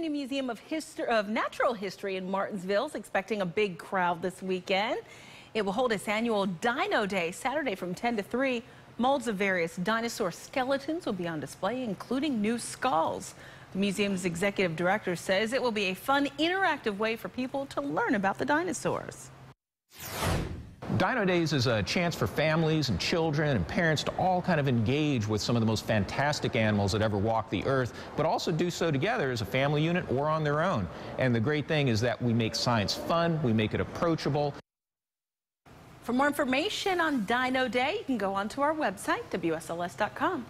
The Museum of, History, of Natural History in Martinsville is expecting a big crowd this weekend. It will hold its annual Dino Day Saturday from 10 to 3. Molds of various dinosaur skeletons will be on display, including new skulls. The museum's executive director says it will be a fun, interactive way for people to learn about the dinosaurs. Dino Days is a chance for families and children and parents to all kind of engage with some of the most fantastic animals that ever walked the earth, but also do so together as a family unit or on their own. And the great thing is that we make science fun, we make it approachable. For more information on Dino Day, you can go onto our website, WSLS.com.